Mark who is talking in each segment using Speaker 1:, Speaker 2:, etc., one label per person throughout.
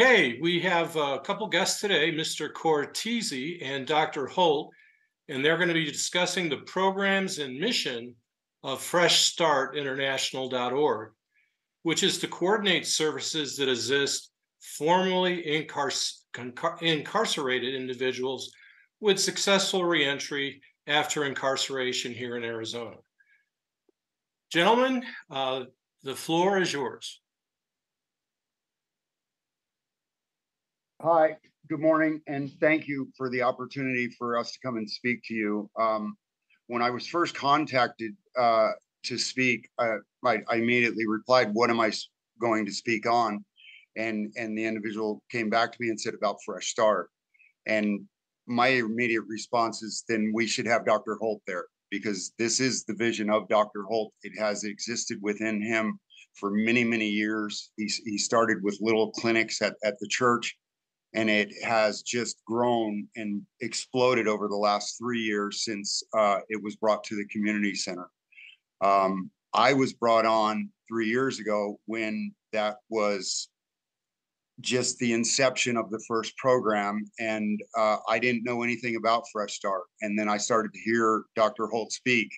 Speaker 1: Okay, we have a couple guests today, Mr. Cortese and Dr. Holt, and they're going to be discussing the programs and mission of Fresh Start International.org, which is to coordinate services that assist formerly incarcerated individuals with successful reentry after incarceration here in Arizona. Gentlemen, uh, the floor is yours.
Speaker 2: Hi, good morning, and thank you for the opportunity for us to come and speak to you. Um, when I was first contacted uh, to speak, uh, I, I, immediately replied, "What am I going to speak on?" And and the individual came back to me and said about Fresh Start, and my immediate response is, "Then we should have Dr. Holt there because this is the vision of Dr. Holt. It has existed within him." For many, many years, he, he started with little clinics at, at the church and it has just grown and exploded over the last three years since uh, it was brought to the community center. Um, I was brought on three years ago when that was just the inception of the first program, and uh, I didn't know anything about Fresh Start. And then I started to hear Dr. Holt speak,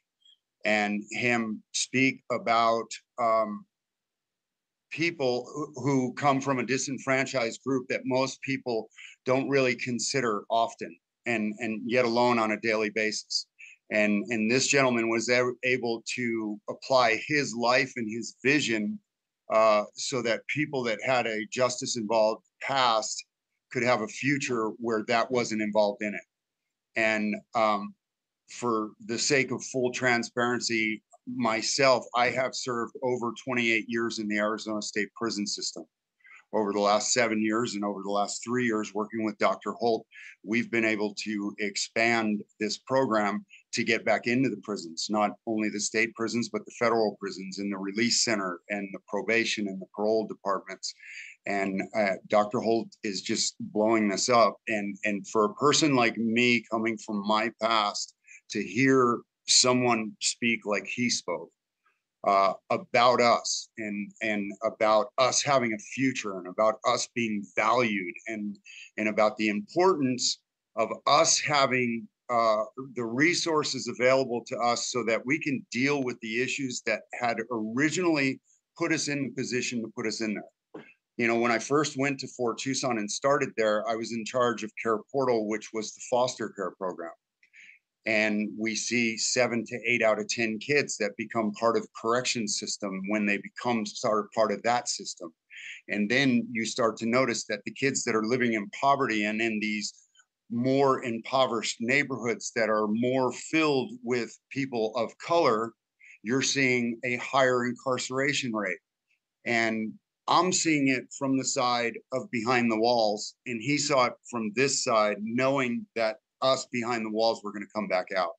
Speaker 2: and him speak about um, people who come from a disenfranchised group that most people don't really consider often and and yet alone on a daily basis. And and this gentleman was able to apply his life and his vision uh, so that people that had a justice involved past could have a future where that wasn't involved in it. And um, for the sake of full transparency myself, I have served over 28 years in the Arizona State prison system. Over the last seven years and over the last three years, working with Dr. Holt, we've been able to expand this program to get back into the prisons, not only the state prisons, but the federal prisons and the release center and the probation and the parole departments. And uh, Dr. Holt is just blowing this up. And, and for a person like me coming from my past to hear someone speak like he spoke uh, about us and and about us having a future and about us being valued and and about the importance of us having uh, the resources available to us so that we can deal with the issues that had originally put us in the position to put us in there. You know, when I first went to Fort Tucson and started there, I was in charge of Care Portal, which was the foster care program and we see seven to eight out of 10 kids that become part of the correction system when they become start part of that system. And then you start to notice that the kids that are living in poverty and in these more impoverished neighborhoods that are more filled with people of color, you're seeing a higher incarceration rate. And I'm seeing it from the side of behind the walls, and he saw it from this side, knowing that us behind the walls we're going to come back out.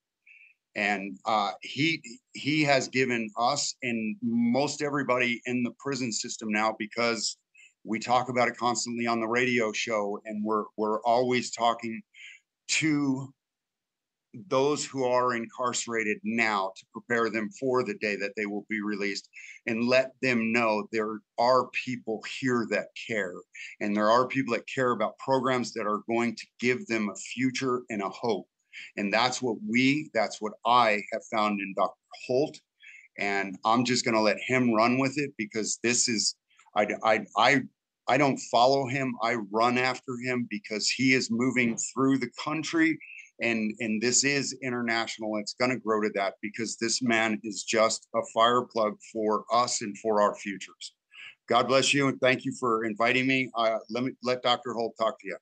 Speaker 2: And uh, he he has given us and most everybody in the prison system now because we talk about it constantly on the radio show and we're we're always talking to those who are incarcerated now to prepare them for the day that they will be released and let them know there are people here that care. And there are people that care about programs that are going to give them a future and a hope. And that's what we that's what i have found in dr holt. And i'm just going to let him run with it because this is i i i I don't follow him. I run after him because he is moving through the country and and this is international it's going to grow to that because this man is just a fire plug for us and for our futures. God bless you and thank you for inviting me. Uh, let me let dr holt talk to you.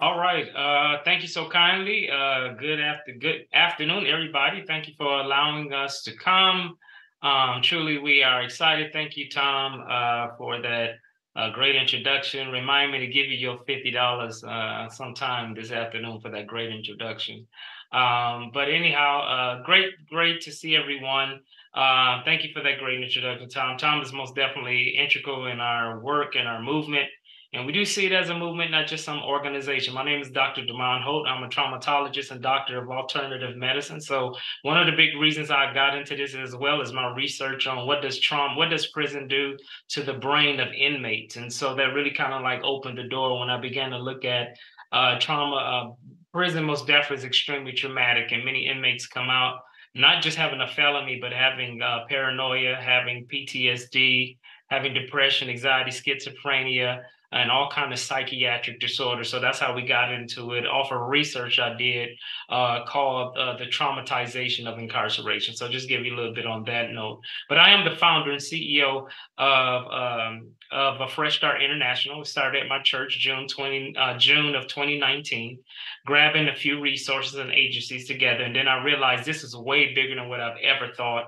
Speaker 3: All right uh, thank you so kindly uh, good after good afternoon everybody. Thank you for allowing us to come. Um, truly we are excited. Thank you tom uh, for that a great introduction. Remind me to give you your $50 uh, sometime this afternoon for that great introduction. Um, but anyhow, uh, great, great to see everyone. Uh, thank you for that great introduction, Tom. Tom is most definitely integral in our work and our movement And we do see it as a movement, not just some organization. My name is Dr. Demond Holt. I'm a traumatologist and doctor of alternative medicine. So one of the big reasons I got into this as well is my research on what does trauma, what does prison do to the brain of inmates. And so that really kind of like opened the door when I began to look at uh, trauma. Uh, prison most definitely is extremely traumatic, and many inmates come out not just having a felony, but having uh, paranoia, having PTSD, having depression, anxiety, schizophrenia, and all kind of psychiatric disorders. So that's how we got into it off of research I did uh, called uh, the traumatization of incarceration. So just give you a little bit on that note. But I am the founder and CEO of um, of a Fresh Start International. We started at my church June 20 uh, June of 2019, grabbing a few resources and agencies together, and then I realized this is way bigger than what I've ever thought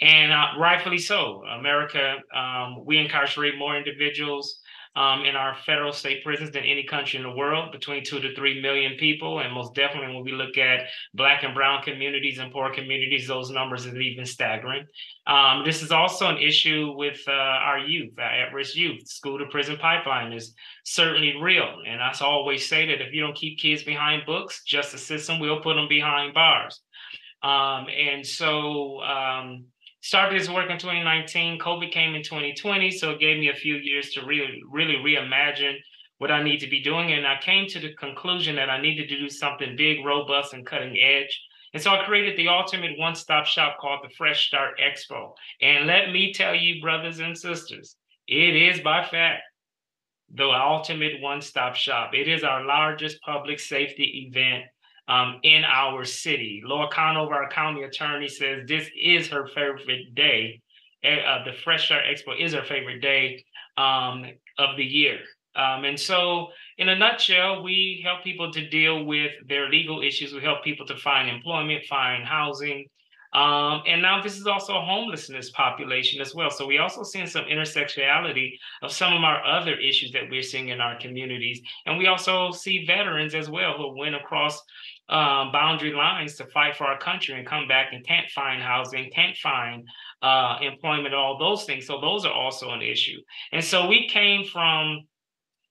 Speaker 3: and uh, rightfully so. America, um, we incarcerate more individuals um, in our federal state prisons than any country in the world, between two to three million people. And most definitely, when we look at Black and Brown communities and poor communities, those numbers are even staggering. Um, this is also an issue with uh, our youth, at risk youth. School to prison pipeline is certainly real. And I always say that if you don't keep kids behind books, justice system will put them behind bars. Um, and so, um, started this work in 2019. COVID came in 2020, so it gave me a few years to really, really reimagine what I need to be doing. And I came to the conclusion that I needed to do something big, robust, and cutting edge. And so I created the ultimate one stop shop called the Fresh Start Expo. And let me tell you, brothers and sisters, it is by fact the ultimate one stop shop. It is our largest public safety event um, in our city. Laura Conover, our county attorney, says this is her favorite day. Uh, the Fresh Start Expo is her favorite day um, of the year. Um, and so, in a nutshell, we help people to deal with their legal issues. We help people to find employment, find housing. Um, and now this is also a homelessness population as well. So we also seeing some intersectionality of some of our other issues that we're seeing in our communities. And we also see veterans as well who went across um, boundary lines to fight for our country and come back and can't find housing, can't find uh, employment, all those things. So those are also an issue. And so we came from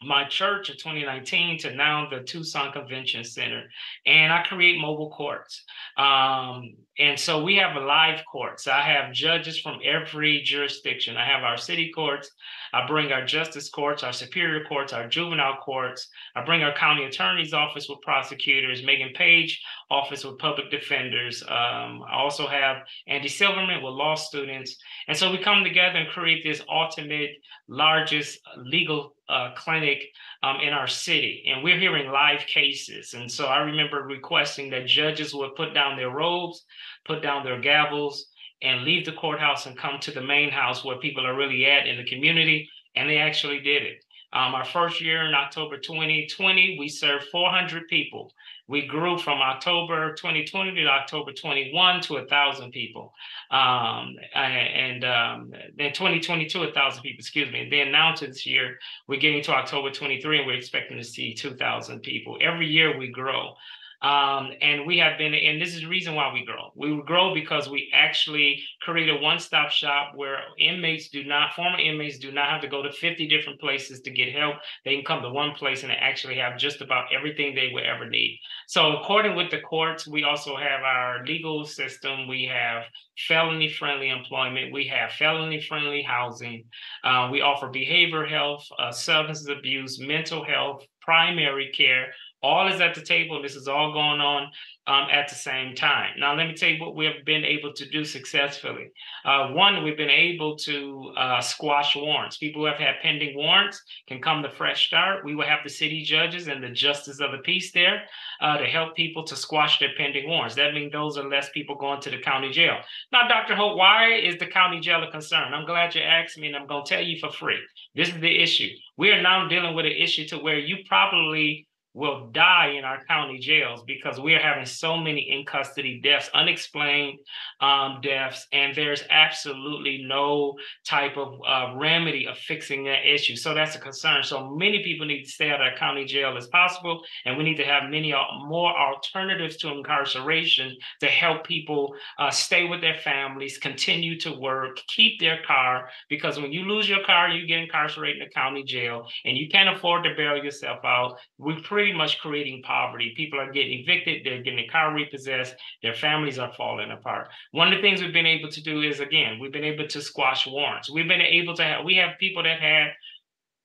Speaker 3: my church in 2019 to now the Tucson Convention Center, and I create mobile courts. Um, and so we have a live courts. I have judges from every jurisdiction. I have our city courts. I bring our justice courts, our superior courts, our juvenile courts. I bring our county attorney's office with prosecutors, Megan Page office with public defenders. Um, I also have Andy Silverman with law students. And so we come together and create this ultimate, largest legal uh, clinic um, in our city. And we're hearing live cases. And so I remember requesting that judges would put down their robes, put down their gavels, and leave the courthouse and come to the main house where people are really at in the community. And they actually did it. Um, our first year in October 2020, we served 400 people. We grew from October 2020 to October 21 to 1,000 people. Um, and um, then 2022, 1,000 people, excuse me. And then now to this year, we're getting to October 23 and we're expecting to see 2,000 people. Every year we grow. Um, and we have been, and this is the reason why we grow. We grow because we actually create a one-stop shop where inmates do not, former inmates do not have to go to 50 different places to get help. They can come to one place and actually have just about everything they would ever need. So according with the courts, we also have our legal system. We have felony-friendly employment. We have felony-friendly housing. Uh, we offer behavior health, uh, substance abuse, mental health, primary care, all is at the table. This is all going on um, at the same time. Now, let me tell you what we have been able to do successfully. Uh, one, we've been able to uh, squash warrants. People who have had pending warrants can come to Fresh Start. We will have the city judges and the justice of the peace there uh, to help people to squash their pending warrants. That means those are less people going to the county jail. Now, Dr. Holt, why is the county jail a concern? I'm glad you asked me, and I'm going to tell you for free. This is the issue. We are now dealing with an issue to where you probably will die in our county jails because we are having so many in custody deaths, unexplained um, deaths, and there's absolutely no type of uh, remedy of fixing that issue. So that's a concern. So many people need to stay out of county jail as possible, and we need to have many uh, more alternatives to incarceration to help people uh, stay with their families, continue to work, keep their car, because when you lose your car, you get incarcerated in the county jail, and you can't afford to bail yourself out. We're pretty much creating poverty. People are getting evicted, they're getting their car repossessed, their families are falling apart. One of the things we've been able to do is again, we've been able to squash warrants. We've been able to have we have people that had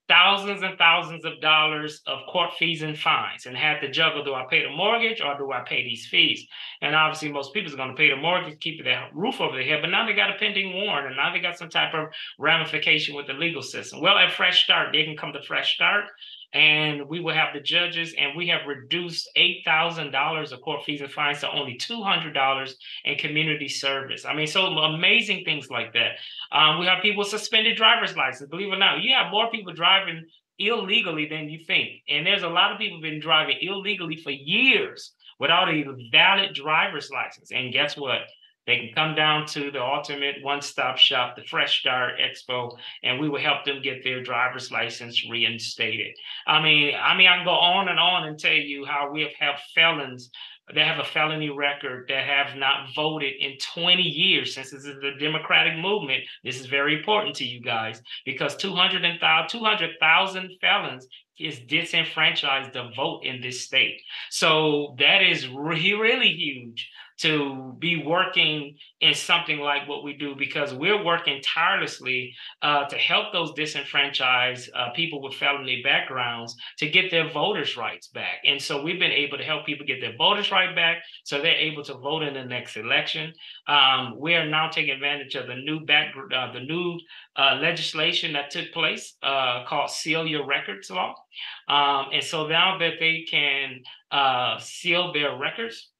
Speaker 3: thousands and thousands of dollars of court fees and fines and had to juggle do I pay the mortgage or do I pay these fees? And obviously, most people are going to pay the mortgage, keep their roof over their head, but now they got a pending warrant and now they got some type of ramification with the legal system. Well, at Fresh Start, they can come to Fresh Start and we will have the judges, and we have reduced $8,000 of court fees and fines to only $200 in community service. I mean, so amazing things like that. Um, we have people suspended driver's license. Believe it or not, you have more people driving illegally than you think. And there's a lot of people been driving illegally for years without a valid driver's license. And guess what? They can come down to the ultimate one-stop shop, the Fresh Start Expo, and we will help them get their driver's license reinstated. I mean, I mean, I can go on and on and tell you how we have helped felons that have a felony record that have not voted in 20 years since this is the democratic movement. This is very important to you guys because 200,000 felons is disenfranchised to vote in this state. So that is really, really huge to be working in something like what we do because we're working tirelessly uh, to help those disenfranchised uh, people with felony backgrounds to get their voters' rights back. And so we've been able to help people get their voters' right back so they're able to vote in the next election. Um, we are now taking advantage of the new back, uh, the new uh, legislation that took place uh, called Seal Your Records Law. Um, and so now that they can uh, seal their records,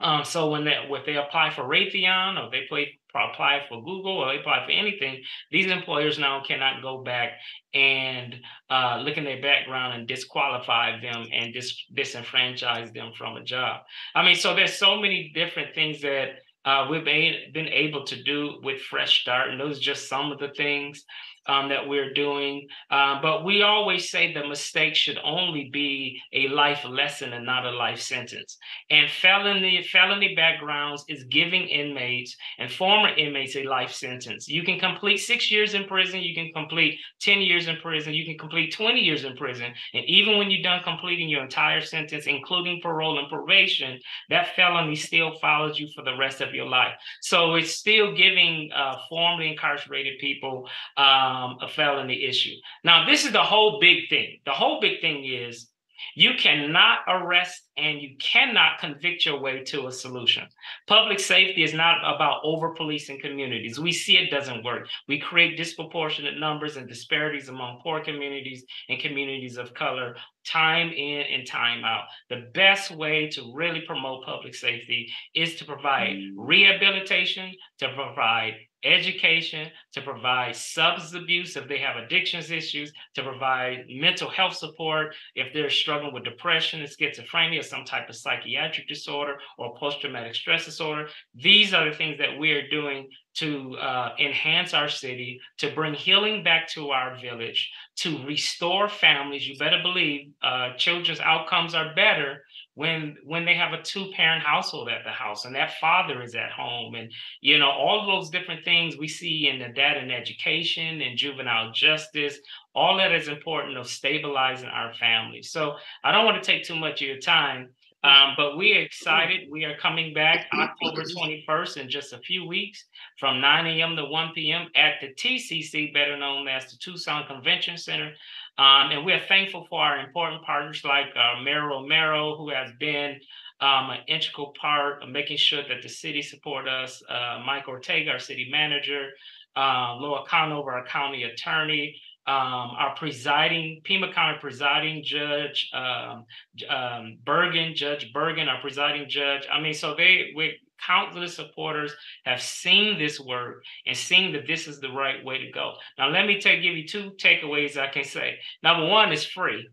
Speaker 3: um, so when they if they apply for Raytheon or they play, apply for Google or they apply for anything, these employers now cannot go back and uh, look in their background and disqualify them and dis- disenfranchise them from a job. I mean, so there's so many different things that uh, we've been, been able to do with Fresh Start, and those are just some of the things um, that we're doing. Uh, but we always say the mistake should only be a life lesson and not a life sentence. And felony felony backgrounds is giving inmates and former inmates a life sentence. You can complete six years in prison. You can complete 10 years in prison. You can complete 20 years in prison. And even when you're done completing your entire sentence, including parole and probation, that felony still follows you for the rest of your life. So it's still giving uh, formerly incarcerated people uh, um, a felony issue. Now, this is the whole big thing. The whole big thing is you cannot arrest and you cannot convict your way to a solution. Public safety is not about over policing communities. We see it doesn't work. We create disproportionate numbers and disparities among poor communities and communities of color time in and time out. The best way to really promote public safety is to provide mm. rehabilitation, to provide education, to provide substance abuse if they have addictions issues, to provide mental health support if they're struggling with depression and schizophrenia, some type of psychiatric disorder or post-traumatic stress disorder. These are the things that we are doing to uh, enhance our city, to bring healing back to our village, to restore families. You better believe uh, children's outcomes are better when when they have a two parent household at the house and that father is at home and you know all those different things we see in the data and education and juvenile justice all that is important of stabilizing our families so i don't want to take too much of your time um, but we're excited. We are coming back October 21st in just a few weeks from 9 a.m. to 1 p.m. at the TCC, better known as the Tucson Convention Center. Um, and we're thankful for our important partners like uh, Mayor Romero, who has been um, an integral part of making sure that the city support us. Uh, Mike Ortega, our city manager, uh, Laura Conover, our county attorney, um, our presiding Pima County presiding judge um, um, Bergin, Judge Bergin, our presiding judge. I mean, so they we countless supporters have seen this work and seen that this is the right way to go. Now, let me take, give you two takeaways I can say. Number one is free.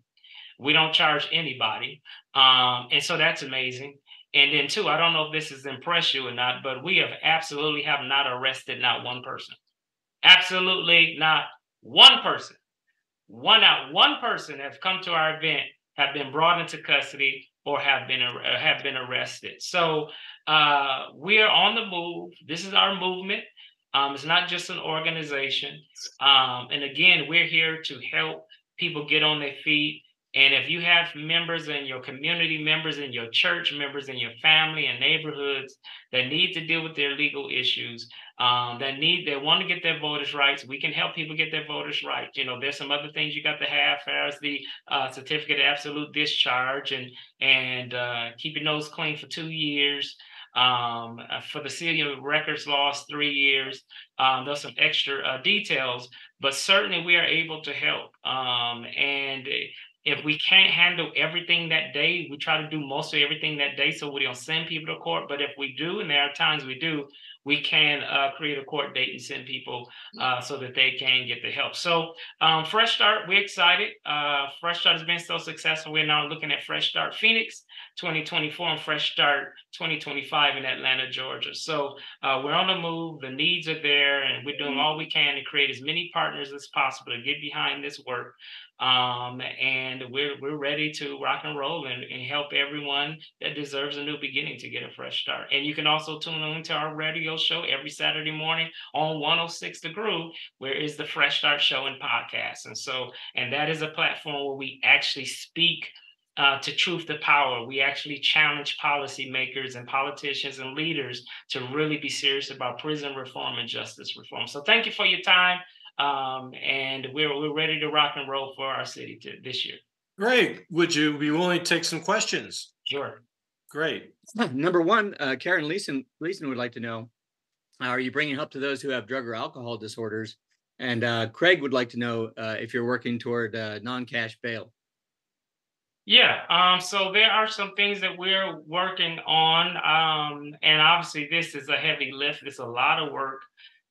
Speaker 3: We don't charge anybody. Um, and so that's amazing. And then two, I don't know if this has impressed you or not, but we have absolutely have not arrested not one person. Absolutely not one person. One out one person have come to our event, have been brought into custody, or have been have been arrested. So uh, we are on the move. This is our movement. Um, it's not just an organization. Um, and again, we're here to help people get on their feet. And if you have members in your community, members in your church, members in your family and neighborhoods that need to deal with their legal issues, um, that need, they want to get their voters' rights, we can help people get their voters' rights. You know, there's some other things you got to have as the uh, certificate of absolute discharge and and uh, keep clean for two years. Um, uh, for the Seal Your Records Law three years. Um, there's some extra uh, details, but certainly we are able to help. Um, and if we can't handle everything that day, we try to do most of everything that day so we don't send people to court. But if we do, and there are times we do, we can uh, create a court date and send people uh, so that they can get the help. So, um, Fresh Start, we're excited. Uh, Fresh Start has been so successful. We're now looking at Fresh Start Phoenix 2024 and Fresh Start 2025 in Atlanta, Georgia. So, uh, we're on the move. The needs are there, and we're doing all we can to create as many partners as possible to get behind this work um, and we're we're ready to rock and roll and, and help everyone that deserves a new beginning to get a fresh start. And you can also tune in to our radio show every Saturday morning on 106 The Groove, where is the Fresh Start Show and podcast. And so, and that is a platform where we actually speak uh, to truth to power. We actually challenge policymakers and politicians and leaders to really be serious about prison reform and justice reform. So thank you for your time. Um, and we're, we're ready to rock and roll for our city to, this year.
Speaker 1: Great. Would you be willing to take some questions?
Speaker 3: Sure.
Speaker 1: Great.
Speaker 4: Number one, uh, Karen Leeson, Leeson would like to know, are you bringing help to those who have drug or alcohol disorders? And uh, Craig would like to know uh, if you're working toward uh, non-cash bail.
Speaker 3: Yeah, um, so there are some things that we're working on, um, and obviously this is a heavy lift. It's a lot of work.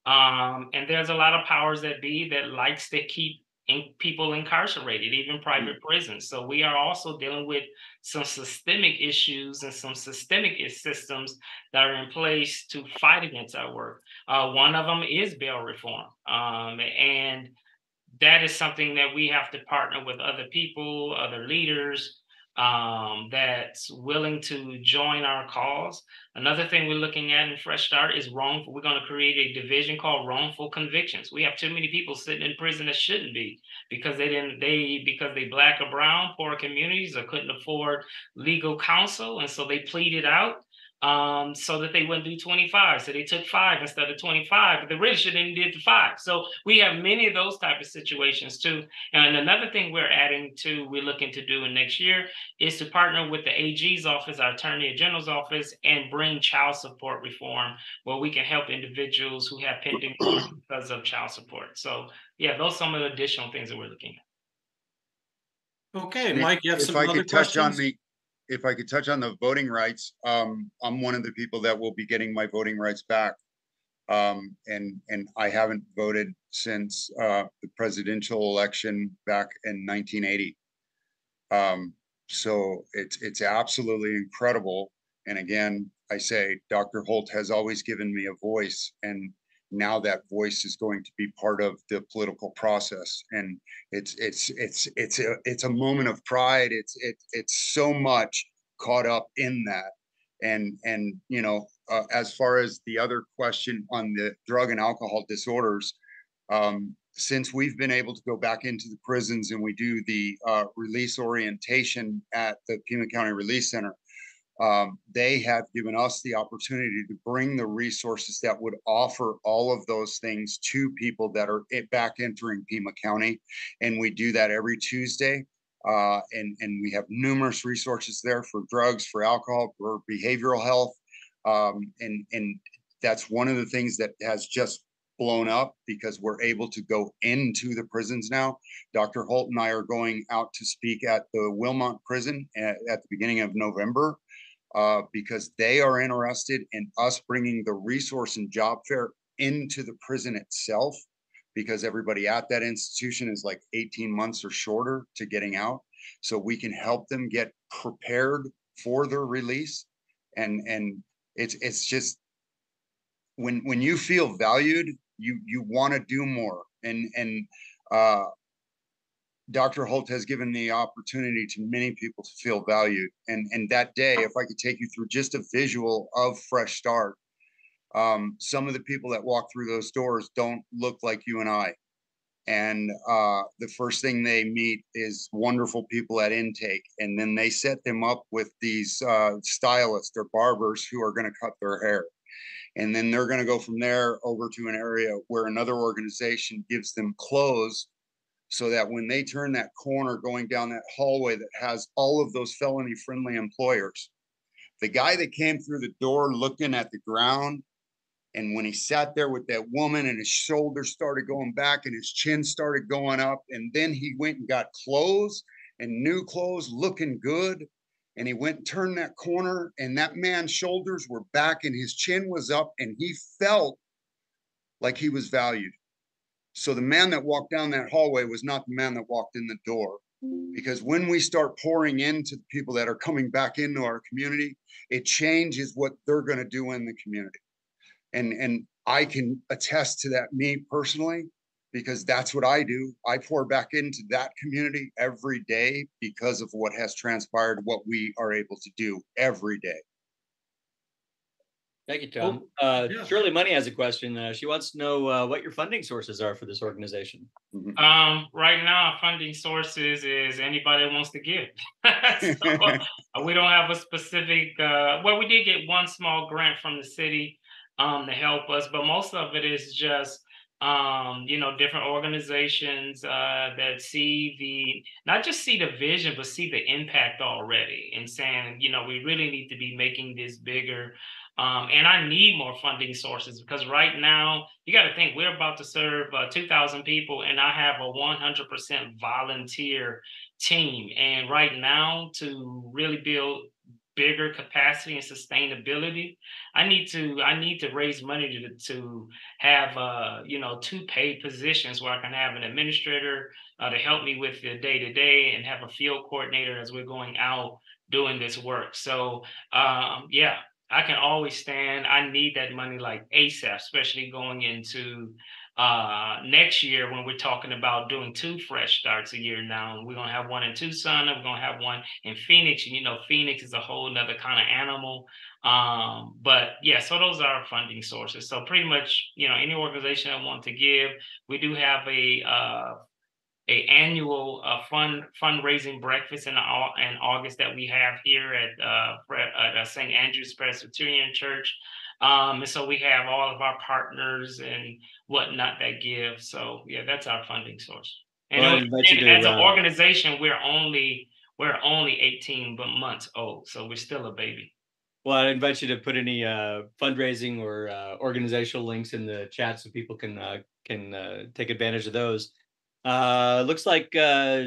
Speaker 3: Um, and there's a lot of powers that be that likes to keep in people incarcerated, even private mm-hmm. prisons. So we are also dealing with some systemic issues and some systemic systems that are in place to fight against our work. Uh, one of them is bail reform, um, and that is something that we have to partner with other people, other leaders, um, that's willing to join our cause. Another thing we're looking at in Fresh Start is wrongful. We're going to create a division called wrongful convictions. We have too many people sitting in prison that shouldn't be because they didn't they because they black or brown, poor communities, or couldn't afford legal counsel, and so they pleaded out um, so that they wouldn't do 25. So they took five instead of 25, but the really should have did the five. So we have many of those type of situations too. And another thing we're adding to, we're looking to do in next year is to partner with the AG's office, our Attorney General's office, and bring child support reform where we can help individuals who have pending because of child support. So yeah, those are some of the additional things that we're looking
Speaker 1: at. Okay, Mike, you have
Speaker 2: if
Speaker 1: some
Speaker 2: I
Speaker 1: other
Speaker 2: could touch on the if I could touch on the voting rights, um, I'm one of the people that will be getting my voting rights back. Um, and, and I haven't voted since, uh, the presidential election back in nineteen eighty. Um, so it's, it's absolutely incredible. And again, I say, Dr. Holt has always given me a voice and now that voice is going to be part of the political process. And it's it's it's it's a it's a moment of pride. It's it, it's so much caught up in that. And and you know uh, as far as the other question on the drug and alcohol disorders um, since we've been able to go back into the prisons and we do the uh, release orientation at the Pima County Release Center, um, they have given us the opportunity to bring the resources that would offer all of those things to people that are back entering Pima County. And we do that every Tuesday. Uh, and, and we have numerous resources there for drugs, for alcohol, for behavioral health. Um, and, and that's one of the things that has just blown up because we're able to go into the prisons now. Dr. Holt and I are going out to speak at the Wilmot prison at, at the beginning of November uh, because they are interested in us bringing the resource and job fair into the prison itself because everybody at that institution is like 18 months or shorter to getting out. so we can help them get prepared for their release. And and it's it's just when when you feel valued, you you want to do more. And and uh, Dr. Holt has given the opportunity to many people to feel valued. And and that day, if I could take you through just a visual of Fresh Start, um, some of the people that walk through those doors don't look like you and I. And uh, the first thing they meet is wonderful people at intake, and then they set them up with these uh, stylists or barbers who are going to cut their hair. And then they're going to go from there over to an area where another organization gives them clothes so that when they turn that corner going down that hallway that has all of those felony friendly employers, the guy that came through the door looking at the ground and when he sat there with that woman and his shoulders started going back and his chin started going up, and then he went and got clothes and new clothes looking good. And he went and turned that corner, and that man's shoulders were back and his chin was up, and he felt like he was valued. So the man that walked down that hallway was not the man that walked in the door. Because when we start pouring into the people that are coming back into our community, it changes what they're going to do in the community and and I can attest to that me personally because that's what I do. I pour back into that community every day because of what has transpired, what we are able to do every day.
Speaker 4: Thank you, Tom. Uh, yeah. Shirley Money has a question. Uh, she wants to know uh, what your funding sources are for this organization.
Speaker 3: Mm-hmm. Um, right now, funding sources is anybody wants to give. so, we don't have a specific. Uh, well, we did get one small grant from the city um, to help us, but most of it is just um, you know different organizations uh, that see the not just see the vision, but see the impact already, and saying you know we really need to be making this bigger. Um, and I need more funding sources because right now you got to think we're about to serve uh, 2,000 people, and I have a 100% volunteer team. And right now, to really build bigger capacity and sustainability i need to i need to raise money to, to have uh you know two paid positions where i can have an administrator uh, to help me with the day to day and have a field coordinator as we're going out doing this work so um yeah i can always stand i need that money like asap especially going into uh, next year when we're talking about doing two fresh starts a year now. We're gonna have one in Tucson, and we're gonna have one in Phoenix. And you know, Phoenix is a whole nother kind of animal. Um, but yeah, so those are our funding sources. So pretty much, you know, any organization that want to give, we do have a uh, a annual uh, fund fundraising breakfast in in August that we have here at uh, at uh, St. Andrew's Presbyterian Church. Um, and so we have all of our partners and whatnot that give. So yeah, that's our funding source. And, well, and as an organization, we're only we're only 18 months old, so we're still a baby.
Speaker 4: Well, I invite you to put any uh, fundraising or uh, organizational links in the chat so people can uh, can uh, take advantage of those. Uh, looks like uh,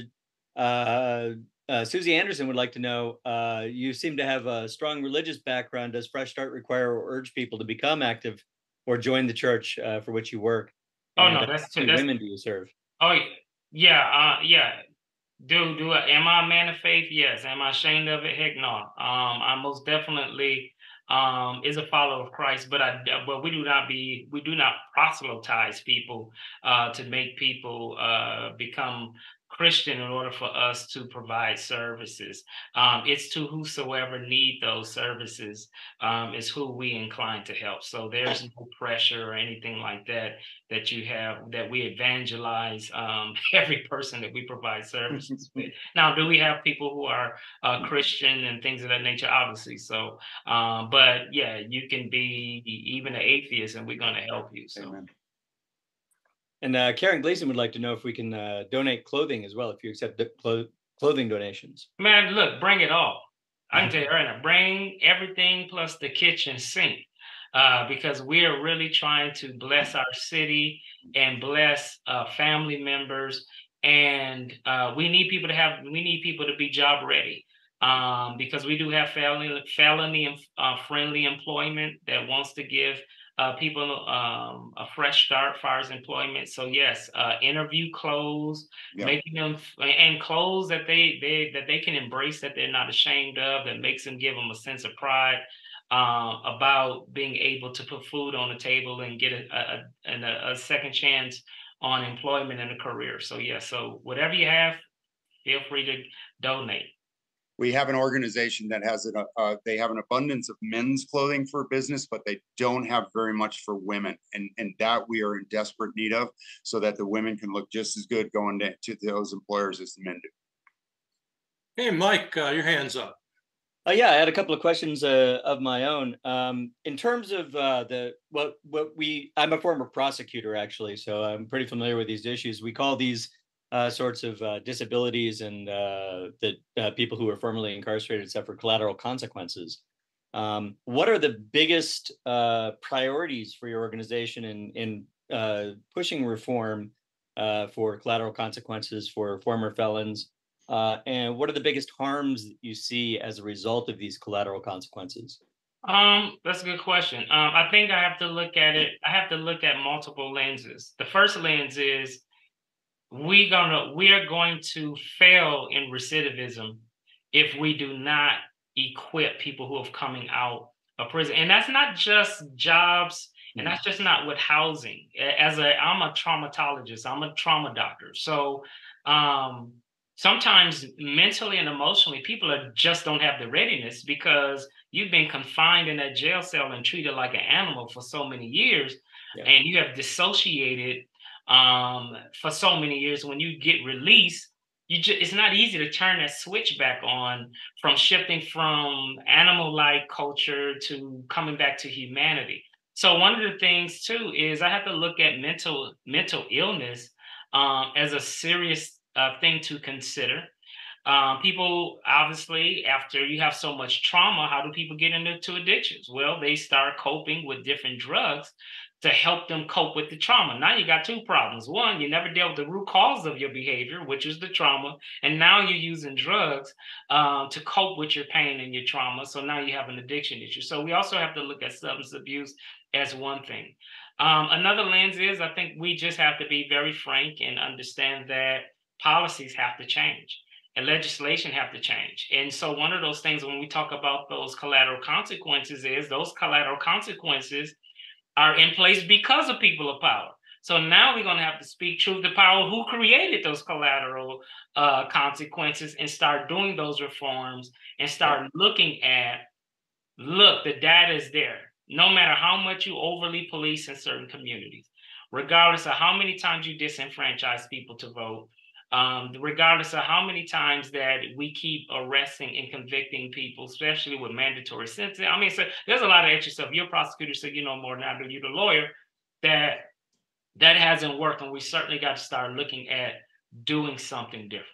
Speaker 4: uh, Susie Anderson would like to know uh, you seem to have a strong religious background. Does Fresh Start require or urge people to become active or join the church uh, for which you work?
Speaker 3: Oh, and no, that's,
Speaker 4: how
Speaker 3: that's
Speaker 4: women do you serve?
Speaker 3: Oh, yeah, uh, yeah. Do do I, am I a man of faith? Yes. Am I ashamed of it? Heck no. Um, I most definitely um, is a follower of Christ, but I but we do not be we do not proselytize people uh, to make people uh, become Christian in order for us to provide services. Um, it's to whosoever need those services um, is who we incline to help. So there's no pressure or anything like that that you have that we evangelize um, every person that we provide services with. Now, do we have people who are uh, Christian and things of that nature? Obviously, so. Um, but yeah, you can be even an atheist, and we're going to help you. So. Amen.
Speaker 4: And uh, Karen Gleason would like to know if we can uh, donate clothing as well, if you accept clo- clothing donations.
Speaker 3: Man, look, bring it all. I can tell you right now, bring everything plus the kitchen sink. Uh, because we are really trying to bless our city and bless uh, family members. And uh, we need people to have, we need people to be job ready um, because we do have felony, felony uh, friendly employment that wants to give uh, people um, a fresh start far as employment. So yes, uh, interview clothes,
Speaker 2: Yep.
Speaker 3: making them and clothes that they they that they can embrace that they're not ashamed of that makes them give them a sense of pride um, about being able to put food on the table and get a, a, a, a second chance on employment and a career. So yeah, so whatever you have, feel free to donate.
Speaker 2: We have an organization that has an, uh, they have an abundance of men's clothing for business, but they don't have very much for women. And, and that we are in desperate need of so that the women can look just as good going to, to those employers as the men do.
Speaker 1: Hey, Mike, uh, your hand's up.
Speaker 4: Uh, yeah, I had a couple of questions uh, of my own. Um, in terms of uh, the what what we, I'm a former prosecutor actually, so I'm pretty familiar with these issues. We call these uh, sorts of uh, disabilities and uh, the uh, people who are formerly incarcerated suffer collateral consequences. Um, what are the biggest uh, priorities for your organization in in uh, pushing reform for collateral consequences for former felons? And what are the biggest harms that you see as a result of these collateral consequences?
Speaker 3: Um, that's a good question. Um, I think I have to look at it. I have to look at multiple lenses. The first lens is we gonna we are going to fail in recidivism if we do not equip people who are coming out of prison, and that's not just jobs, and that's just not with housing. As a, I'm a traumatologist. I'm a trauma doctor, so um, sometimes mentally and emotionally people are just don't have the readiness because you've been confined in that jail cell and treated like an animal for so many years
Speaker 4: Yeah.
Speaker 3: and you have dissociated um, for so many years when you get released you just it's not easy to turn that switch back on from shifting from animal like culture to coming back to humanity so one of the things too is i have to look at mental mental illness um, as a serious uh, thing to consider. Um, people obviously, after you have so much trauma, how do people get into addictions? Well, they start coping with different drugs to help them cope with the trauma. Now you got two problems. One, you never dealt with the root cause of your behavior, which is the trauma, and now you're using drugs um, to cope with your pain and your trauma. So now you have an addiction issue. So we also have to look at substance abuse as one thing. Um, another lens is I think we just have to be very frank and understand that policies have to change and legislation have to change. And so one of those things when we talk about those collateral consequences is those collateral consequences are in place because of people of power. So now we're going to have to speak truth to power who created those collateral uh, consequences and start doing those reforms and start looking at look, the data is there. No matter how much you overly police in certain communities, regardless of how many times you disenfranchise people to vote, um, regardless of how many times that we keep arresting and convicting people, especially with mandatory sentencing. I mean, so there's a lot of extra stuff. You're a prosecutor, so you know more than You're the lawyer. That that hasn't worked, and we certainly got to start looking at doing something different.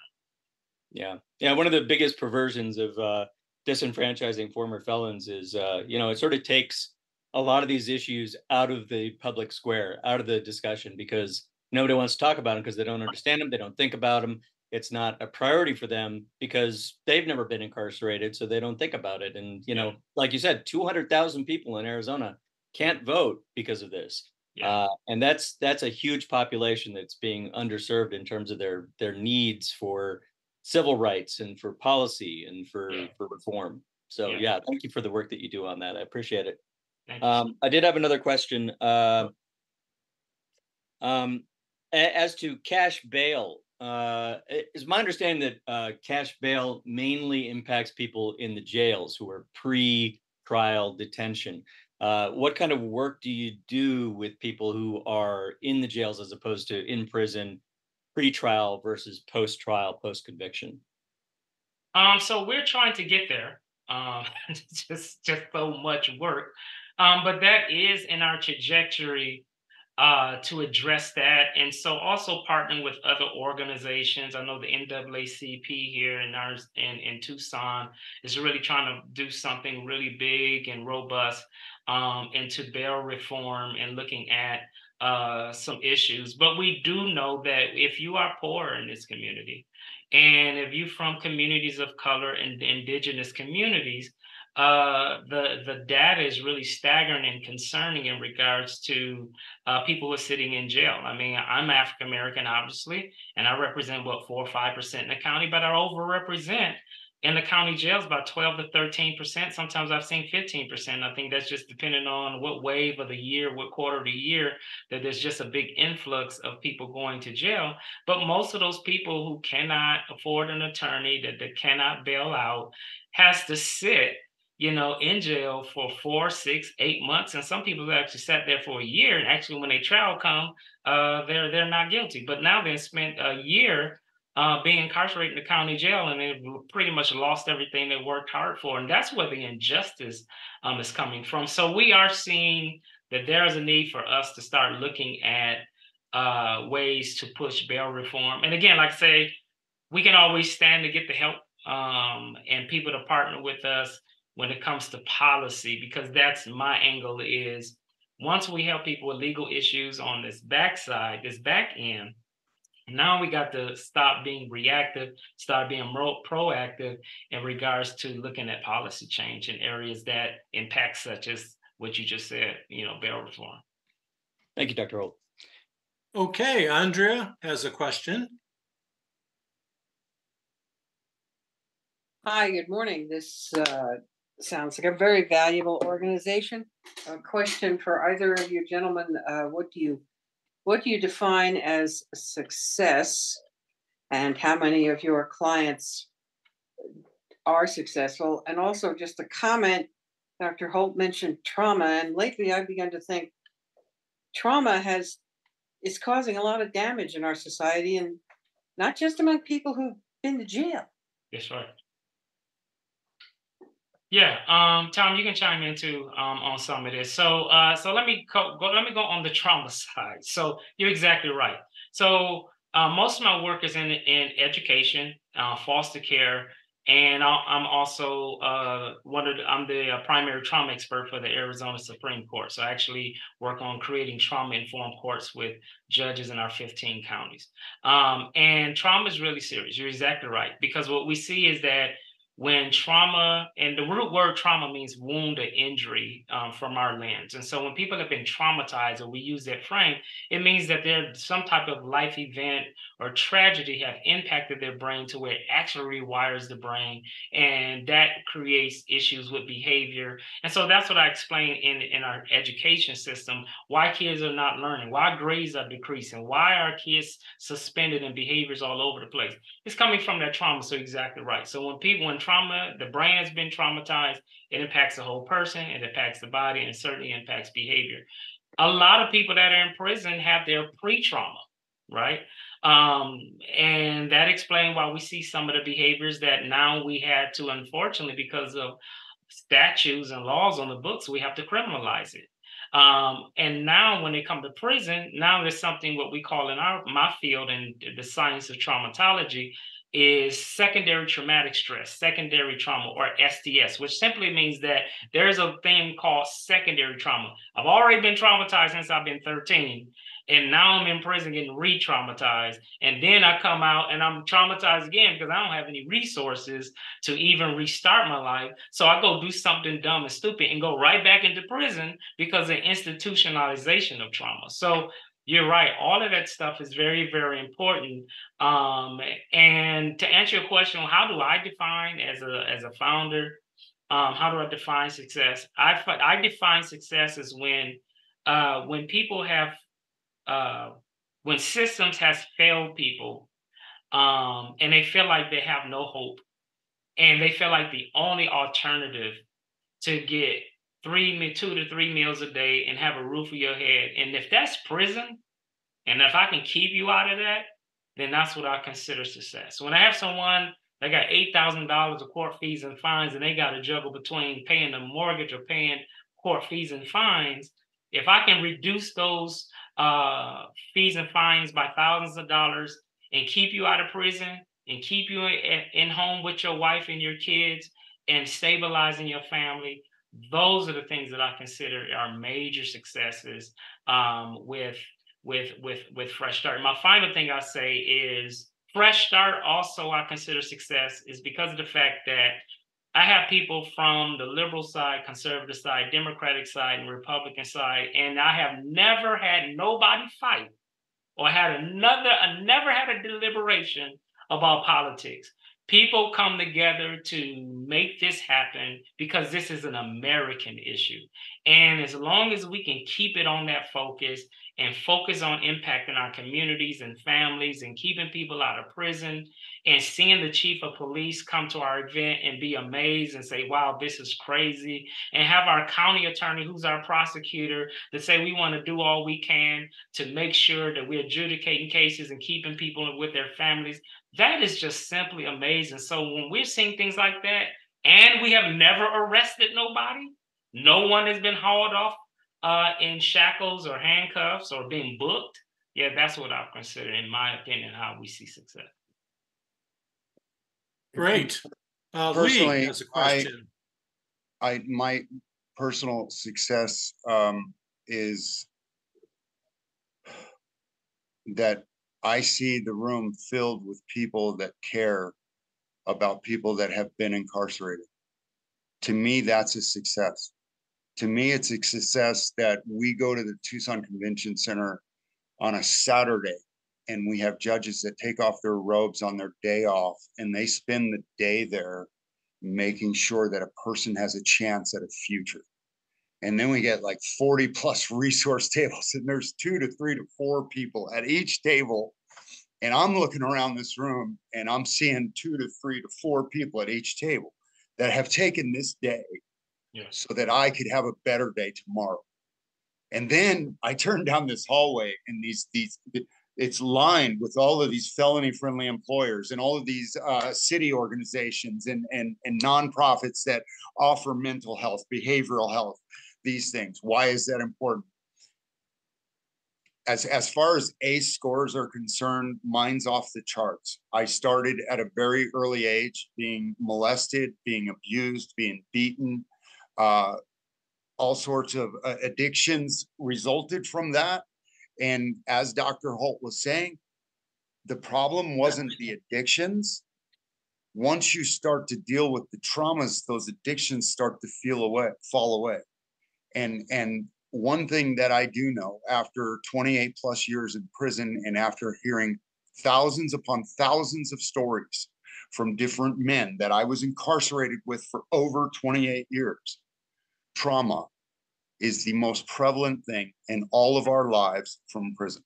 Speaker 4: Yeah, yeah. One of the biggest perversions of uh, disenfranchising former felons is, uh, you know, it sort of takes a lot of these issues out of the public square, out of the discussion, because nobody wants to talk about them because they don't understand them, they don't think about them. It's not a priority for them because they've never been incarcerated, so they don't think about it. And you know, like you said, two hundred thousand people in Arizona can't vote because of this.
Speaker 3: Yeah.
Speaker 4: Uh, and that's that's a huge population that's being underserved in terms of their their needs for civil rights and for policy and for
Speaker 3: Yeah.
Speaker 4: for reform. So
Speaker 3: Yeah.
Speaker 4: thank you for the work that you do on that. I appreciate it. Um, I did have another question. Uh, um, as to cash bail, uh, it's my understanding that uh, cash bail mainly impacts people in the jails who are pre-trial detention. Uh, what kind of work do you do with people who are in the jails as opposed to in prison, pre-trial versus post-trial, post-conviction?
Speaker 3: Um, so we're trying to get there. Um, just just so much work. Um, but that is in our trajectory uh, to address that. And so also partnering with other organizations. I know the NAACP here in ours in, in Tucson is really trying to do something really big and robust um, into bail reform and looking at uh, some issues. But we do know that if you are poor in this community, and if you're from communities of color and indigenous communities, uh, the the data is really staggering and concerning in regards to uh, people who are sitting in jail. I mean, I'm African American, obviously, and I represent what four or five percent in the county, but I overrepresent in the county jails by 12 to 13 percent. Sometimes I've seen 15 percent. I think that's just depending on what wave of the year, what quarter of the year that there's just a big influx of people going to jail. But most of those people who cannot afford an attorney, that, that cannot bail out, has to sit you know, in jail for four, six, eight months, and some people actually sat there for a year. And actually, when they trial come, uh, they're they're not guilty. But now they've spent a year uh, being incarcerated in the county jail, and they've pretty much lost everything they worked hard for. And that's where the injustice um, is coming from. So we are seeing that there is a need for us to start looking at uh, ways to push bail reform. And again, like I say, we can always stand to get the help um, and people to partner with us when it comes to policy because that's my angle is once we help people with legal issues on this backside this back end now we got to stop being reactive start being more proactive in regards to looking at policy change in areas that impact such as what you just said you know bail reform.
Speaker 4: Thank you dr holt.
Speaker 1: Okay andrea has a question.
Speaker 5: Hi, good morning. This uh, sounds like a very valuable organization. A question for either of you gentlemen: uh, What do you what do you define as success, and how many of your clients are successful? And also, just a comment. Dr. Holt mentioned trauma, and lately I've begun to think trauma has is causing a lot of damage in our society, and not just among people who've been to jail.
Speaker 3: Yes, right. Yeah, um, Tom, you can chime in too um, on some of this. So, uh, so let me go, go, Let me go on the trauma side. So, you're exactly right. So, uh, most of my work is in in education, uh, foster care, and I'm also uh, one of the, I'm the uh, primary trauma expert for the Arizona Supreme Court. So, I actually work on creating trauma informed courts with judges in our 15 counties. Um, and trauma is really serious. You're exactly right because what we see is that when trauma and the root word trauma means wound or injury um, from our lens. And so when people have been traumatized or we use that frame it means that there's some type of life event or tragedy have impacted their brain to where it actually rewires the brain and that creates issues with behavior. And so that's what i explain in in our education system why kids are not learning why grades are decreasing why are kids suspended and behaviors all over the place. It's coming from that trauma so exactly right. So when people when trauma, the brain has been traumatized, it impacts the whole person, it impacts the body, and certainly impacts behavior. A lot of people that are in prison have their pre-trauma, right? Um, and that explains why we see some of the behaviors that now we had to, unfortunately, because of statutes and laws on the books, we have to criminalize it. Um, and now when they come to prison, now there's something what we call in our my field in the science of traumatology is secondary traumatic stress, secondary trauma, or STS, which simply means that there's a thing called secondary trauma. I've already been traumatized since I've been 13, and now I'm in prison getting re traumatized. And then I come out and I'm traumatized again because I don't have any resources to even restart my life. So I go do something dumb and stupid and go right back into prison because of institutionalization of trauma. So you're right. All of that stuff is very, very important. Um, and to answer your question, how do I define as a as a founder? Um, how do I define success? I I define success as when uh, when people have uh, when systems has failed people um, and they feel like they have no hope and they feel like the only alternative to get three, two to three meals a day and have a roof over your head. And if that's prison, and if I can keep you out of that, then that's what I consider success. When I have someone that got eight thousand dollars of court fees and fines, and they got to juggle between paying the mortgage or paying court fees and fines, if I can reduce those uh, fees and fines by thousands of dollars and keep you out of prison and keep you in, in home with your wife and your kids and stabilizing your family, those are the things that I consider are major successes um, with with with with Fresh Start. My final thing I say is Fresh Start. Also, I consider success is because of the fact that I have have people from the liberal side, conservative side, Democratic side, and Republican side, and I have never had nobody fight or had another, I never had a deliberation about politics. People come together to make this happen because this is an American issue. And as long as we can keep it on that focus and focus on impacting our communities and families and keeping people out of prison and seeing the chief of police come to our event and be amazed and say, wow, this is crazy. And have our county attorney, who's our prosecutor, to say we want to do all we can to make sure that we're adjudicating cases and keeping people with their families. That is just simply amazing. So when we're seeing things like that, and we have never arrested nobody, no one has been hauled off uh, in shackles or handcuffs or being booked. Yeah, that's what I consider, in my opinion, how we see success.
Speaker 1: Great. Uh, Lee
Speaker 2: Personally,
Speaker 1: has a
Speaker 2: I-
Speaker 1: question.
Speaker 2: I, my personal success, um, is that I see the room filled with people that care about people that have been incarcerated. To me, that's a success. To me, it's a success that we go to the Tucson Convention Center on a Saturday and we have judges that take off their robes on their day off and they spend the day there making sure that a person has a chance at a future. And then we get like 40 plus resource tables, and there's two to three to four people at each table. And I'm looking around this room and I'm seeing two to three to four people at each table that have taken this day
Speaker 3: Yeah.
Speaker 2: so that I could have a better day tomorrow. And then I turn down this hallway and these, these, it's lined with all of these felony friendly employers and all of these uh, city organizations and, and, and nonprofits that offer mental health, behavioral health, these things. Why is that important? As, as far as ACE scores are concerned, mine's off the charts. I started at a very early age being molested, being abused, being beaten. Uh, all sorts of uh, addictions resulted from that. And as Dr. Holt was saying, the problem wasn't the addictions. Once you start to deal with the traumas, those addictions start to feel away, fall away. And and one thing that I do know after 28 plus years in prison and after hearing thousands upon thousands of stories from different men that I was incarcerated with for over 28 years, trauma is the most prevalent thing in all of our lives from prison.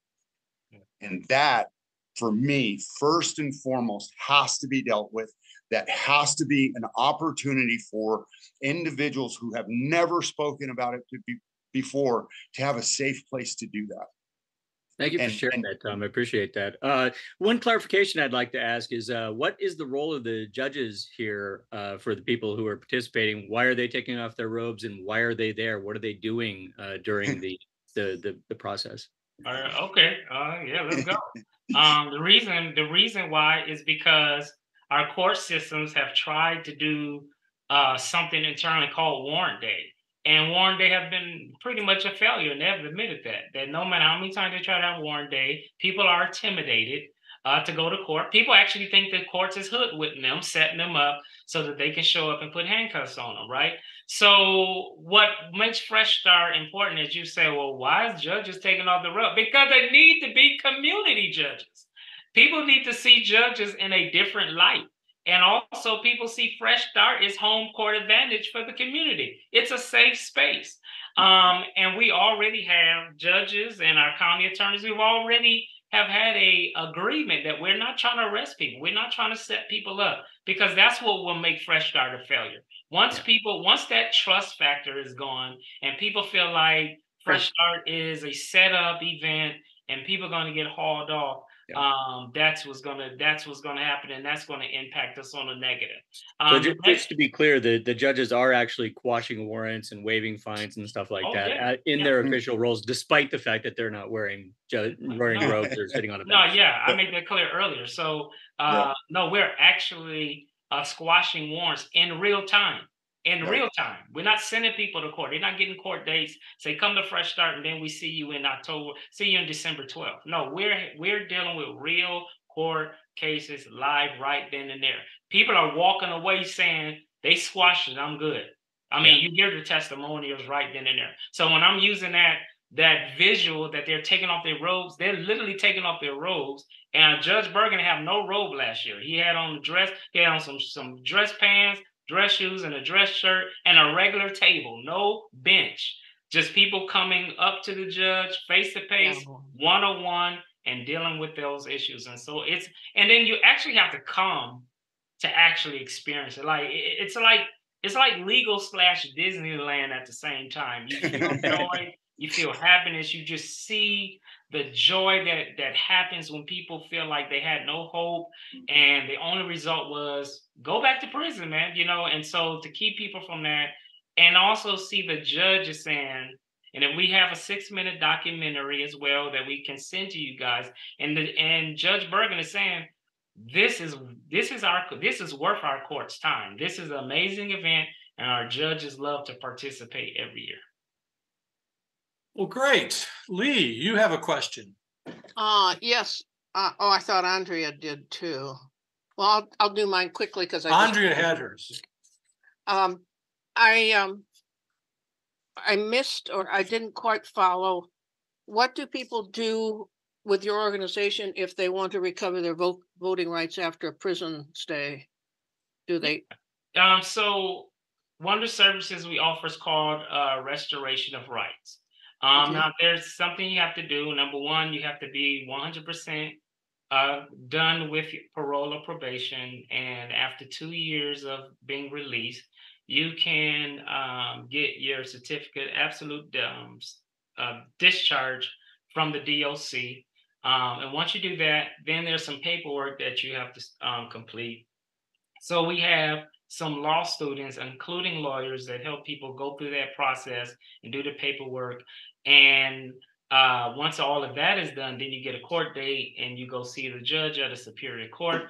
Speaker 2: And that, for me, first and foremost, has to be dealt with. That has to be an opportunity for individuals who have never spoken about it to be, before to have a safe place to do that.
Speaker 4: Thank you for
Speaker 2: And-
Speaker 4: sharing
Speaker 2: and-
Speaker 4: that, Tom. I appreciate that. Uh, one clarification I'd like to ask is, uh, what is the role of the judges here uh, for the people who are participating? Why are they taking off their robes, and why are they there? What are they doing uh, during the, the the the process?
Speaker 3: Uh, okay. Uh, yeah, let's go. um, the reason the reason why is because our court systems have tried to do uh, something internally called warrant day, and warrant day have been pretty much a failure, and they've admitted that. That no matter how many times they try to have warrant day, people are intimidated uh, to go to court. People actually think the courts is hoodwinking them, setting them up so that they can show up and put handcuffs on them, right? So what makes Fresh Start important is you say, well, why is judges taking off the rope? Because they need to be community judges. People need to see judges in a different light. And also people see Fresh Start as home court advantage for the community. It's a safe space. Um, and we already have judges and our county attorneys, we've already have had a agreement that we're not trying to arrest people. We're not trying to set people up because that's what will make Fresh Start a failure. Once
Speaker 4: Yeah.
Speaker 3: people, once that trust factor is gone, and people feel like Fresh Start is a setup event, and people are going to get hauled off,
Speaker 4: Yeah.
Speaker 3: um, that's what's gonna that's what's gonna happen, and that's going to impact us on a negative.
Speaker 4: So
Speaker 3: Um,
Speaker 4: ju-
Speaker 3: the next-
Speaker 4: just to be clear, the, the judges are actually quashing warrants and waiving fines and stuff like
Speaker 3: Oh,
Speaker 4: that
Speaker 3: yeah,
Speaker 4: uh, in
Speaker 3: yeah.
Speaker 4: their official roles, despite the fact that they're not wearing ju- wearing
Speaker 3: No.
Speaker 4: robes or sitting on a bench.
Speaker 3: No, yeah, I made that clear earlier. So, uh, no, we're actually uh, squashing warrants in real time. In
Speaker 2: Yeah.
Speaker 3: real time, we're not sending people to court. They're not getting court dates. Say, come to Fresh Start, and then we see you in October. See you in December twelfth. No, we're we're dealing with real court cases live right then and there. People are walking away saying, they squashed it. I'm good. I mean, you hear the testimonials right then and there. So when I'm using that that visual that they're taking off their robes, they're literally taking off their robes. And Judge Bergin had no robe last year. He had on the dress, he had on some some dress pants, dress shoes, and a dress shirt, and a regular table, no bench. Just people coming up to the judge face to face, one on one, and dealing with those issues. And so it's and then you actually have to come to actually experience it. Like it's like it's like legal slash Disneyland at the same time. You feel joy, you feel happiness, you just see the joy that that happens when people feel like they had no hope mm-hmm. and the only result was go back to prison, man. You know, and so to keep people from that and also see the judge is saying, and if we have a six minute documentary as well that we can send to you guys, and the and Judge Bergin is saying, this is this is our this is worth our court's time. This is an amazing event, and our judges love to participate every year.
Speaker 1: Well, great. Lee, you have a question.
Speaker 6: Uh, yes. Uh, oh, I thought Andrea did too. Well, I'll, I'll do mine quickly because I.
Speaker 1: Andrea just, had hers.
Speaker 6: Um, I um I missed or I didn't quite follow. What do people do with your organization if they want to recover their vote, voting rights after a prison stay? Do they?
Speaker 3: Um, so one of the services we offer is called uh, restoration of rights. Um, okay. Now, there's something you have to do. Number one, you have to be 100% uh, done with parole or probation. And after two years of being released, you can um, get your certificate absolute um, uh, discharge from the DOC. Um, and once you do that, then there's some paperwork that you have to um, complete. So we have some law students, including lawyers, that help people go through that process and do the paperwork. And uh, once all of that is done, then you get a court date and you go see the judge at a superior court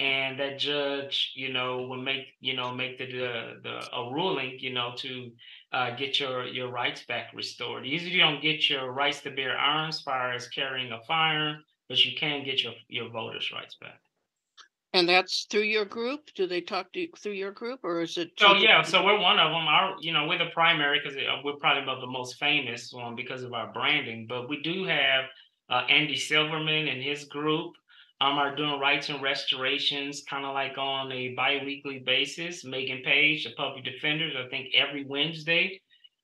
Speaker 3: and that judge, you know, will make you know make the the, the a ruling, you know, to uh, get your your rights back restored. Usually, you don't get your rights to bear arms, far as carrying a firearm, but you can get your your voters' rights back.
Speaker 6: And that's through your group. Do they talk to you through your group, or is it?
Speaker 3: Oh yeah, so we're one of them. Our, you know, we're the primary because uh, we're probably about the most famous one because of our branding. But we do have uh, Andy Silverman and his group um, are doing rights and restorations kind of like on a bi-weekly basis. Megan Page, the public defenders, I think every Wednesday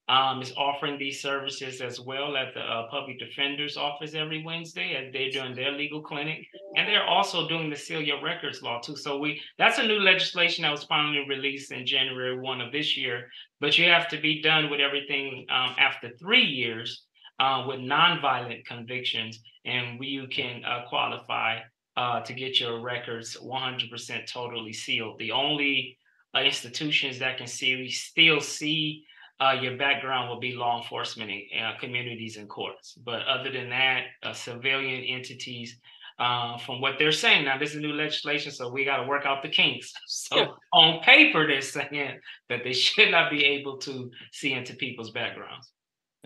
Speaker 3: um, is offering these services as well at the uh, public defender's office every Wednesday as they're doing their legal clinic. And they're also doing the Seal Your Records law too. So we that's a new legislation that was finally released in January 1 of this year. But you have to be done with everything um, after three years uh, with nonviolent convictions, and you can uh, qualify uh, to get your records 100% totally sealed. The only uh, institutions that can see we still see uh, your background will be law enforcement and, uh, communities and courts. But other than that, uh, civilian entities, uh, from what they're saying now, this is new legislation, so we got to work out the kinks. So yeah. on paper, they're saying that they should not be able to see into people's backgrounds.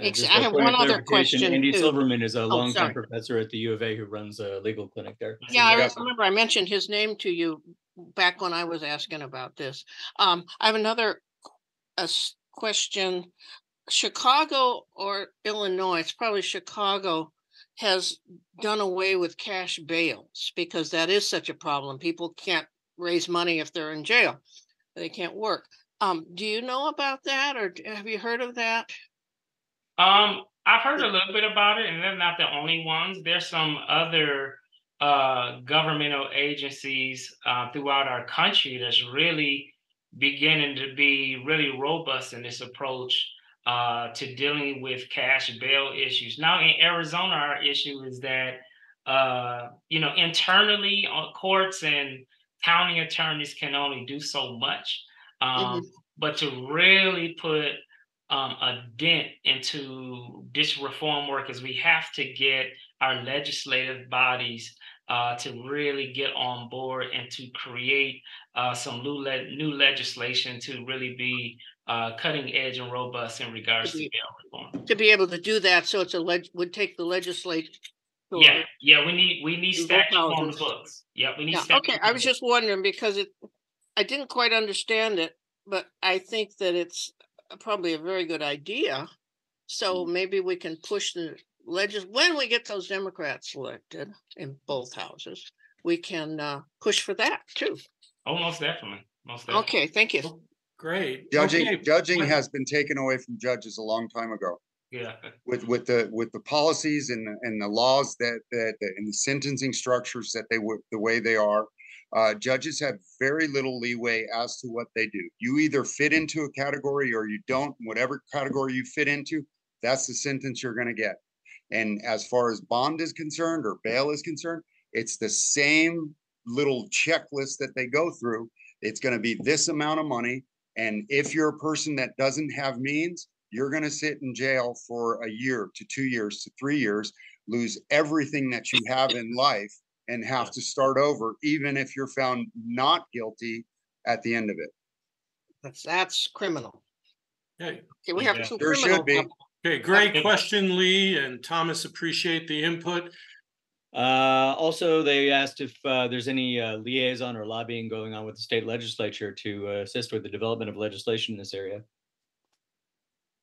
Speaker 6: Uh, I have one other question.
Speaker 4: Andy too. Silverman is a oh, longtime professor at the U of A who runs a legal clinic there.
Speaker 6: Yeah, I remember I mentioned his name to you back when I was asking about this. Um, I have another a question. Chicago or Illinois, it's probably Chicago, has done away with cash bails because that is such a problem. People can't raise money if they're in jail, they can't work. Um, do you know about that or have you heard of that?
Speaker 3: Um, I've heard a little bit about it, and they're not the only ones. There's some other uh, governmental agencies uh, throughout our country that's really beginning to be really robust in this approach uh, to dealing with cash bail issues. Now, in Arizona, our issue is that uh, you know internally, uh, courts and county attorneys can only do so much. Um, mm-hmm. But to really put um, a dent into this reform work is we have to get our legislative bodies uh, to really get on board and to create uh, some new, le- new legislation to really be uh, cutting edge and robust in regards to, be, to bail reform.
Speaker 6: To be able to do that, so it's a leg- would take the legislature.
Speaker 3: Yeah, yeah, we need we need statute on the books. Yeah, we need. Yeah,
Speaker 6: okay, I was just wondering because it, I didn't quite understand it but I think that it's probably a very good idea. So maybe we can push the legis, when we get those Democrats elected in both houses, we can uh, push for that too.
Speaker 3: Oh, most definitely. Most definitely.
Speaker 6: Okay, thank you.
Speaker 1: Great.
Speaker 2: Judging,
Speaker 1: Okay,
Speaker 2: judging has been taken away from judges a long time ago.
Speaker 3: Yeah.
Speaker 2: with with the with the policies and the- and the laws that that that- and the sentencing structures that they would the way they are uh judges have very little leeway as to what they do you either fit into a category or you don't whatever category you fit into that's the sentence you're going to get and as far as bond is concerned or bail is concerned it's the same little checklist that they go through it's going to be this amount of money and if you're a person that doesn't have means you're going to sit in jail for a year to two years to three years, lose everything that you have in life, and have to start over, even if you're found not guilty at the end of it.
Speaker 6: That's that's criminal.
Speaker 1: Okay,
Speaker 6: Okay, we have
Speaker 3: Yeah.
Speaker 6: two
Speaker 2: There
Speaker 6: criminal.
Speaker 2: Should be.
Speaker 6: people.
Speaker 1: okay, great
Speaker 3: Okay.
Speaker 1: question, Lee and Thomas. Appreciate the input.
Speaker 4: Uh, also, they asked if uh, there's any uh, liaison or lobbying going on with the state legislature to uh, assist with the development of legislation in this area.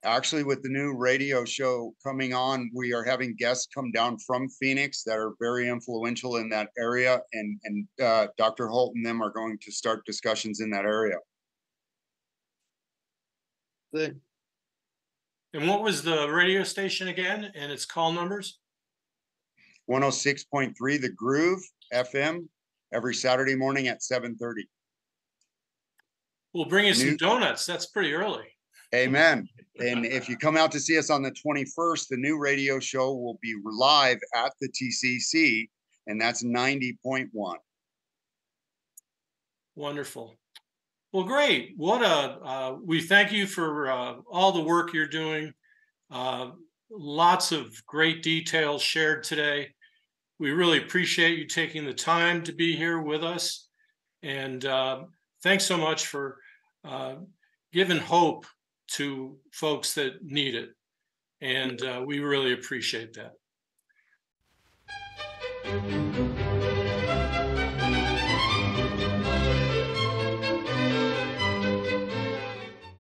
Speaker 2: Actually, with the new radio show coming on, we are having guests come down from Phoenix that are very influential in that area, and and uh, Dr. Holt and them are going to start discussions in that area.
Speaker 6: Good.
Speaker 1: And what was the radio station again and its call numbers?
Speaker 2: 106.3 The Groove FM every Saturday morning at 7:30.
Speaker 1: We'll bring you some donuts. That's pretty early.
Speaker 2: Amen. And if you come out to see us on the 21st, the new radio show will be live at the TCC, and that's 90.1.
Speaker 1: Wonderful. Well, great. What a, uh, we thank you for uh, all the work you're doing. Uh, lots of great details shared today. We really appreciate you taking the time to be here with us. And uh, thanks so much for uh, giving hope to folks that need it. And uh, we really appreciate that.